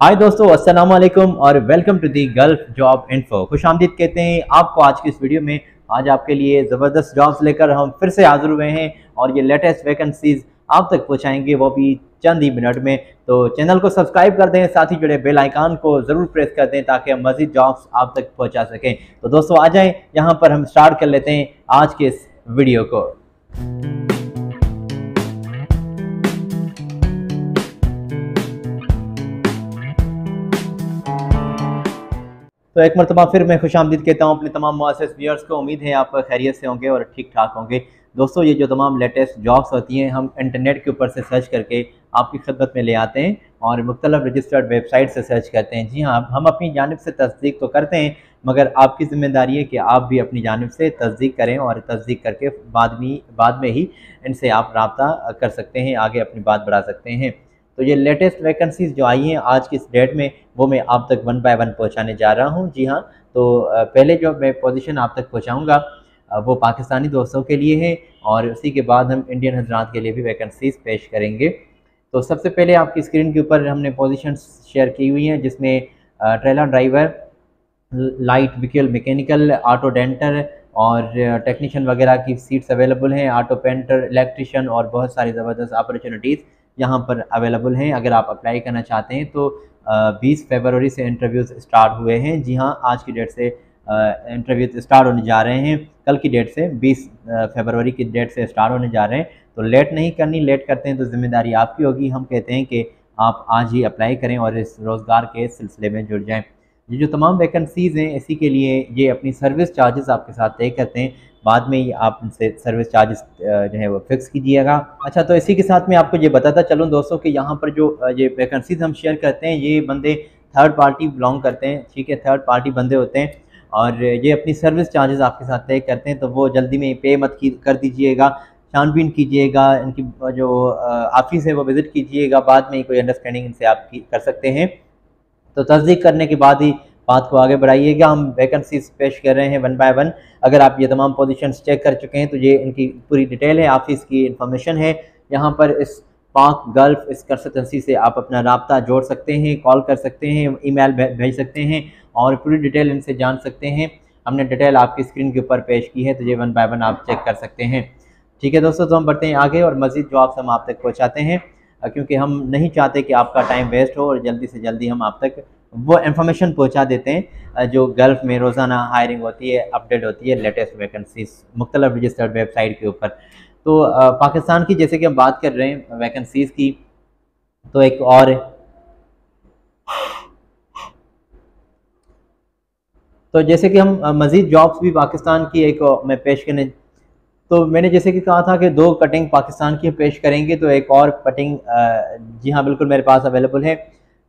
हाय दोस्तों, अस्सलाम वालेकुम और welcome to the Gulf Job Info. खुश आमदीद कहते हैं, आपको आज की इस वीडियो में, आज आपके लिए ज़बरदस्त जॉब्स लेकर हम फिर से हाजिर हुए हैं और ये लेटेस्ट वैकेंसीज आप तक पहुंचाएँगे, वो भी चंद ही मिनट में। तो चैनल को सब्सक्राइब कर दें, साथ ही जुड़े बेल आइकान को ज़रूर प्रेस कर दें ताकि हम मज़ीद जॉब्स आप तक पहुँचा सकें। तो दोस्तों, आ जाएँ, यहाँ पर हम स्टार्ट कर लेते हैं आज के इस वीडियो को। तो एक मरतबा फिर मैं खुश आमदीद कहता हूँ, अपने तमाम मुआस व्यूअर्स को उम्मीद है आप खैरियत से होंगे और ठीक ठाक होंगे। दोस्तों, ये जो तमाम लेटेस्ट जॉब्स होती हैं, हम इंटरनेट के ऊपर से सर्च करके आपकी खदमत में ले आते हैं और मुख्तलिफ़ रजिस्टर्ड वेबसाइट से सर्च करते हैं। जी हाँ हम अपनी जानब से तस्दीक तो करते हैं, मगर आपकी ज़िम्मेदारी है कि आप भी अपनी जानब से तस्दीक करें और तस्दीक करके बाद में बाद में ही इनसे आप रबता कर सकते हैं, आगे अपनी बात बढ़ा सकते हैं। तो ये लेटेस्ट वैकेंसीज जो आई हैं आज की इस डेट में, वो मैं आप तक वन बाय वन पहुँचाने जा रहा हूँ। जी हाँ तो पहले जो मैं पोजीशन आप तक पहुंचाऊँगा वो पाकिस्तानी दोस्तों के लिए है और उसी के बाद हम इंडियन हजरात के लिए भी वैकेंसीज पेश करेंगे। तो सबसे पहले आपकी स्क्रीन के ऊपर हमने पोजीशन शेयर की हुई हैं, जिसमें trailer driver light vehicle mechanical auto denter और टेक्नीशियन वगैरह की सीट्स अवेलेबल हैं ऑटो पेंटर इलेक्ट्रिशियन और बहुत सारी ज़बरदस्त अपॉर्चुनिटीज़ यहाँ पर अवेलेबल हैं। अगर आप अप्लाई करना चाहते हैं तो बीस फरवरी से इंटरव्यूज़ स्टार्ट हुए हैं। जी हाँ आज की डेट से इंटरव्यू स्टार्ट होने जा रहे हैं। कल की डेट से 20 फरवरी की डेट से स्टार्ट होने जा रहे हैं। तो लेट नहीं करनी लेट करते हैं तो ज़िम्मेदारी आपकी होगी। हम कहते हैं कि आप आज ही अप्लाई करें और इस रोज़गार के सिलसिले में जुड़ जाएँ। ये जो तमाम वैकेंसीज़ हैं, इसी के लिए ये अपनी सर्विस चार्जेस आपके साथ तय करते हैं। बाद में ही आप उनसे सर्विस चार्जेस जो है वो फिक्स कीजिएगा। अच्छा तो इसी के साथ मैं आपको ये बताता चलूँ दोस्तों कि यहाँ पर जो ये वैकेंसीज हम शेयर करते हैं, ये बंदे थर्ड पार्टी बिलोंग करते हैं, ठीक है? थर्ड पार्टी बंदे होते हैं और ये अपनी सर्विस चार्जेस आपके साथ तय करते हैं तो वो जल्दी में पे मत की, कर दीजिएगा, छानबीन कीजिएगा, इनकी जो ऑफ़िस है वो विज़िट कीजिएगा, बाद में ही कोई अंडरस्टैंडिंग इनसे आप कर सकते हैं। तो तस्दीक करने के बाद ही बात को आगे बढ़ाइएगा। हम वैकेंसीज पेश कर रहे हैं वन बाय वन अगर आप ये तमाम पोजीशंस चेक कर चुके हैं तो ये इनकी पूरी डिटेल है ऑफ़िस की इंफॉर्मेशन है। यहाँ पर इस पाक गल्फ इस कंसल्टेंसी से आप अपना रबता जोड़ सकते हैं कॉल कर सकते हैं ईमेल भेज सकते हैं और पूरी डिटेल इनसे जान सकते हैं। हमने डिटेल आपकी स्क्रीन के ऊपर पेश की है तो ये वन बाय वन आप चेक कर सकते हैं। ठीक है दोस्तों तो हम बढ़ते हैं आगे और मज़ीद जॉब्स हम आप तक पहुँचाते हैं। क्योंकि हम नहीं चाहते कि आपका टाइम वेस्ट हो और जल्दी से जल्दी हम आप तक वो इन्फॉर्मेशन पहुँचा देते हैं। जो गल्फ़ में रोज़ाना हायरिंग होती है अपडेट होती है लेटेस्ट वैकेंसीज मुख्तलिफ़ रजिस्टर्ड वेबसाइट के ऊपर। तो पाकिस्तान की जैसे कि हम बात कर रहे हैं वैकेंसीज़ की तो एक और तो जैसे कि हम मज़ीद जॉब्स भी पाकिस्तान की एक मैं पेश करने तो मैंने जैसे कि कहा था कि दो कटिंग पाकिस्तान की पेश करेंगे तो एक और कटिंग जी हाँ बिल्कुल मेरे पास अवेलेबल है।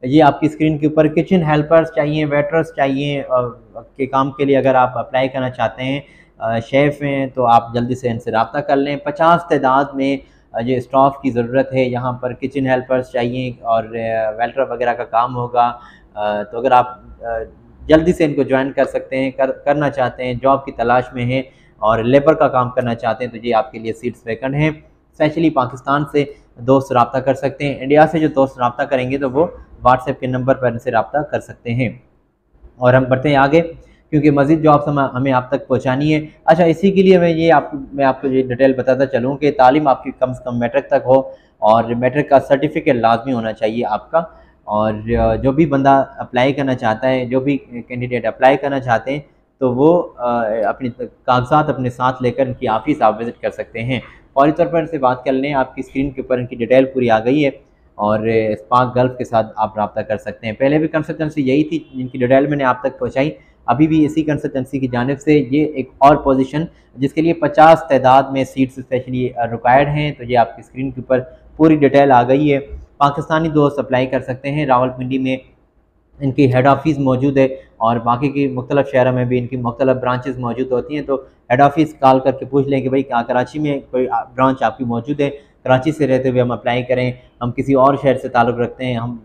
ये आपकी स्क्रीन के ऊपर किचन हेल्पर्स चाहिए वेटर्स चाहिए के काम के लिए अगर आप अप्लाई करना चाहते हैं शेफ़ हैं तो आप जल्दी से इनसे रबता कर लें। पचास तादाद में ये स्टाफ की ज़रूरत है। यहाँ पर किचन हेल्पर्स चाहिए और वेल्टर वगैरह का काम होगा। तो अगर आप जल्दी से इनको ज्वाइन कर सकते हैं, कर, करना चाहते हैं जॉब की तलाश में हैं और लेबर का काम करना चाहते हैं तो ये आपके लिए सीट्स वैकेंट हैं। स्पेशली पाकिस्तान से दोस्त रबता कर सकते हैं। इंडिया से जो दोस्त रबता करेंगे तो वो व्हाट्सएप के नंबर पर इनसे रबता कर सकते हैं। और हम बढ़ते हैं आगे, क्योंकि मज़ीद जॉब्स हम हमें आप तक पहुँचानी है। अच्छा इसी के लिए मैं ये आप, मैं आपको ये डिटेल बताता चलूँ कि तालीम आपकी कम से कम मेट्रिक तक हो और मेट्रिक का सर्टिफिकेट लाजमी होना चाहिए आपका। और जो भी बंदा अप्लाई करना चाहता है, जो भी कैंडिडेट अप्लाई करना चाहते हैं तो वो अपने कागजात अपने साथ लेकर इनकी ऑफ़िस आप विज़िट कर सकते हैं। फौरी तौर पर इनसे बात कर लें, आपकी स्क्रीन के ऊपर इनकी डिटेल पूरी आ गई है। और स्पार्क गल्फ के साथ आप रबता कर सकते हैं। पहले भी कंसल्टेंसी यही थी जिनकी डिटेल मैंने आप तक पहुँचाई। अभी भी इसी कंसल्टेंसी की जानब से ये एक और पोजीशन जिसके लिए 50 तादाद में सीट्स स्पेशली रिक्वायर्ड हैं। तो ये आपकी स्क्रीन के ऊपर पूरी डिटेल आ गई है। पाकिस्तानी दोस्त अप्लाई कर सकते हैं। रावलपिंडी में इनकी हेड ऑफ़िस मौजूद है और बाकी की मुख्तलिफ़ शहरों में भी इनकी मुख्तलिफ़ ब्रांचेस मौजूद होती हैं। तो हेड ऑफ़िस कॉल करके पूछ लें कि भाई क्या कराची में कोई ब्रांच आपकी मौजूद है? कराची से रहते हुए हम अप्लाई करें, हम किसी और शहर से ताल्लुक़ रखते हैं, हम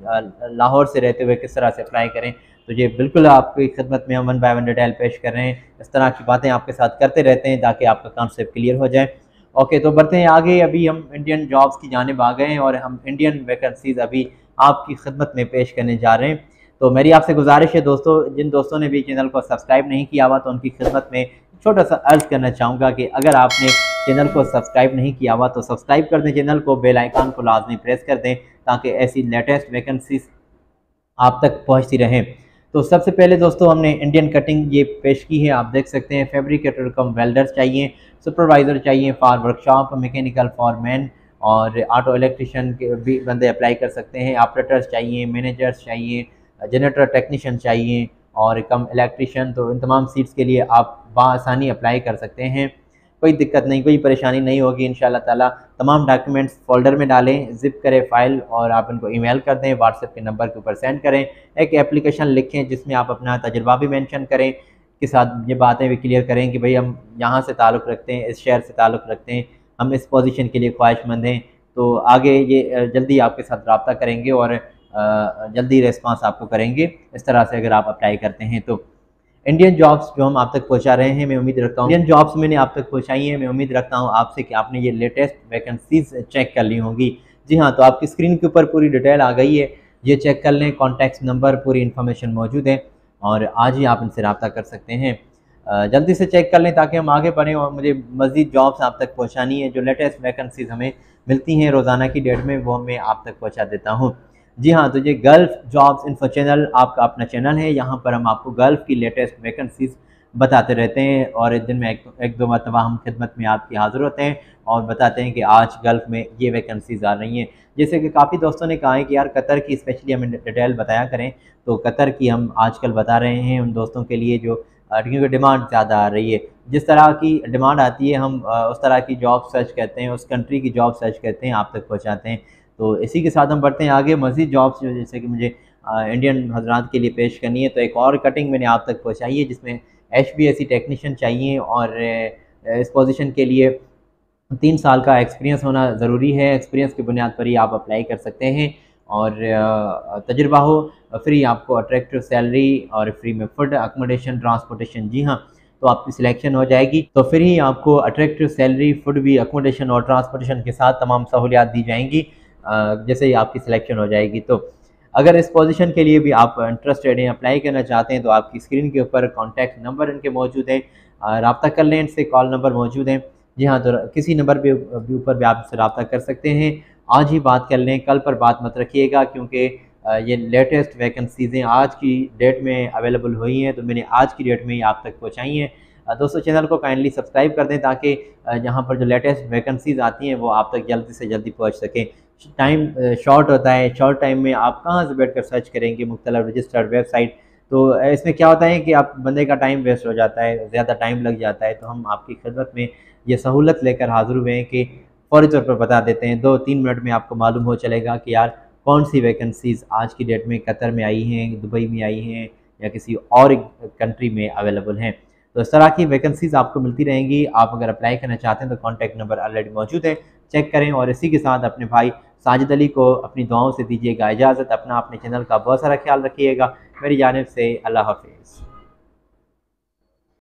लाहौर से रहते हुए किस तरह से अप्लाई करें? तो ये बिल्कुल आपकी खदमत में हम वन बाय वन डिटेल पेश कर रहे हैं। इस तरह की बातें आपके साथ करते रहते हैं ताकि आपका कॉन्सेप्ट क्लियर हो जाए। ओके तो बढ़ते हैं आगे। अभी हम इंडियन जॉब्स की जानब आ गए हैं और हम इंडियन वैकेंसीज अभी आपकी खिदमत में पेश करने जा रहे हैं। तो मेरी आपसे गुजारिश है दोस्तों, जिन दोस्तों ने भी चैनल को सब्सक्राइब नहीं किया हुआ तो उनकी खिदमत में छोटा सा अर्ज़ करना चाहूँगा कि अगर आपने चैनल को सब्सक्राइब नहीं किया हुआ तो सब्सक्राइब कर दें, चैनल को बेल आइकन को लाजमी प्रेस कर दें ताकि ऐसी लेटेस्ट वैकेंसीज आप तक पहुँचती रहें। तो सबसे पहले दोस्तों, हमने इंडियन कटिंग ये पेश की है। आप देख सकते हैं फैब्रिकेटर कम वेल्डर्स चाहिए सुपरवाइज़र चाहिए for workshop mechanical foreman और ऑटो इलेक्ट्रिशियन के भी बंदे अप्लाई कर सकते हैं। ऑपरेटर्स चाहिए मैनेजर्स चाहिए जनरेटर टेक्नीशियन चाहिए और कम इलेक्ट्रिशियन तो इन तमाम सीट्स के लिए आप बसानी अप्लाई कर सकते हैं। कोई दिक्कत नहीं, कोई परेशानी नहीं होगी इन ताला। तमाम डॉक्यूमेंट्स फोल्डर में डालें जिप करें फ़ाइल और आप इनको ईमेल कर दें व्हाट्सएप के नंबर के ऊपर सेंड करें। एक एप्लीकेशन लिखें जिसमें आप अपना तजर्बा भी मैंशन करें, के साथ ये बातें भी क्लियर करें कि भाई हम यहाँ से ताल्लुक़ रखते हैं, इस शहर से ताल्लुक़ रखते हैं, हम इस पोजीशन के लिए ख्वाहिशमंद हैं। तो आगे ये जल्दी आपके साथ रबता करेंगे और जल्दी रिस्पांस आपको करेंगे। इस तरह से अगर आप अप्लाई करते हैं तो इंडियन जॉब्स जो हम आप तक पहुँचा रहे हैं, मैं उम्मीद रखता हूँ। इंडियन जॉब्स मैंने आप तक पहुँचाई हैं, मैं उम्मीद रखता हूँ आपसे कि आपने ये लेटेस्ट वैकेंसीज चेक कर ली होंगी। जी हाँ तो आपकी स्क्रीन के ऊपर पूरी डिटेल आ गई है। ये चेक कर लें कॉन्टैक्ट नंबर पूरी इन्फॉर्मेशन मौजूद है और आज ही आप इनसे रबता कर सकते हैं। जल्दी से चेक कर लें ताकि हम आगे बढ़ें और मुझे मज़ीद जॉब्स आप तक पहुँचानी है। जो लेटेस्ट वैकेंसीज हमें मिलती हैं रोज़ाना की डेट में, वो मैं आप तक पहुँचा देता हूँ। जी हाँ तो ये गल्फ जॉब्स इन्फो चैनल आपका अपना चैनल है। यहाँ पर हम आपको गल्फ की लेटेस्ट वैकेंसीज बताते रहते हैं और एक दिन में एक, एक दो मरतबा हम खिदमत में आपकी हाज़िर होते हैं और बताते हैं कि आज गल्फ में ये वैकेंसीज आ रही हैं। जैसे कि काफ़ी दोस्तों ने कहा है कि यार कतर की स्पेशली हमें डिटेल बताया करें तो कतर की हम आजकल बता रहे हैं उन दोस्तों के लिए जो क्योंकि डिमांड ज़्यादा आ रही है। जिस तरह की डिमांड आती है हम उस तरह की जॉब सर्च करते हैं उस कंट्री की जॉब सर्च करते हैं आप तक पहुँचाते हैं। तो इसी के साथ हम बढ़ते हैं आगे मज़ीद जॉब्स जो जैसे कि मुझे इंडियन हजरात के लिए पेश करनी है। तो एक और कटिंग मैंने आप तक पहुँचाई है जिसमें H B S C technician चाहिए और इस पोजीशन के लिए तीन साल का एक्सपीरियंस होना ज़रूरी है। एक्सपीरियंस की बुनियाद पर ही आप अप्लाई कर सकते हैं और तजुर्बा हो, फ्री आपको अट्रैक्टिव सैलरी और फ्री में फ़ूड अकोमोडेशन ट्रांसपोर्टेशन जी हाँ तो आपकी सिलेक्शन हो जाएगी। तो फिर ही आपको अट्रैक्टिव सैलरी फ़ूड भी अकोमोडेशन और ट्रांसपोर्टेशन के साथ तमाम सहूलियात दी जाएँगी। जैसे ही आपकी सिलेक्शन हो जाएगी तो अगर इस पोजीशन के लिए भी आप इंटरेस्टेड हैं अप्लाई करना चाहते हैं तो आपकी स्क्रीन के ऊपर कॉन्टैक्ट नंबर इनके मौजूद हैं। रबता कर लें, इनसे कॉल नंबर मौजूद हैं। जी हाँ तो किसी नंबर पे ऊपर भी आप इससे रबता कर सकते हैं। आज ही बात कर लें, कल पर बात मत रखिएगा, क्योंकि ये लेटेस्ट वैकेंसीज़ें आज की डेट में अवेलेबल हुई हैं तो मैंने आज की डेट में ही आप तक पहुँचाई हैं। दोस्तों चैनल को काइंडली सब्सक्राइब कर दें, ताकि यहाँ पर जो लेटेस्ट वैकेंसीज़ आती हैं, वो आप तक जल्दी से जल्दी पहुँच सकें। टाइम शॉर्ट होता है शॉर्ट टाइम में आप कहाँ से बैठ कर सर्च करेंगे मुख्तलिफ़ रजिस्टर्ड वेबसाइट तो इसमें क्या होता है कि आप बंदे का टाइम वेस्ट हो जाता है, ज़्यादा टाइम लग जाता है तो हम आपकी खिदमत में ये सहूलत लेकर हाजिर हुए हैं कि फ़ौरी तौर पर बता देते हैं। दो तीन मिनट में आपको मालूम हो चलेगा कि यार, कौन सी वैकेंसीज़ आज की डेट में कतर में आई हैं, दुबई में आई हैं, या किसी और कंट्री में अवेलेबल हैं। तो इस तरह की वैकेंसीज़ आपको मिलती रहेंगी। आप अगर अप्लाई करना चाहते हैं तो कॉन्टैक्ट नंबर ऑलरेडी मौजूद है। चेक करें और इसी के साथ अपने भाई साजिद अली को अपनी दुआओं से दीजिएगा इजाज़त, अपना अपने चैनल का बहुत सारा ख्याल रखिएगा। मेरी जानब से अल्लाह हाफिज़।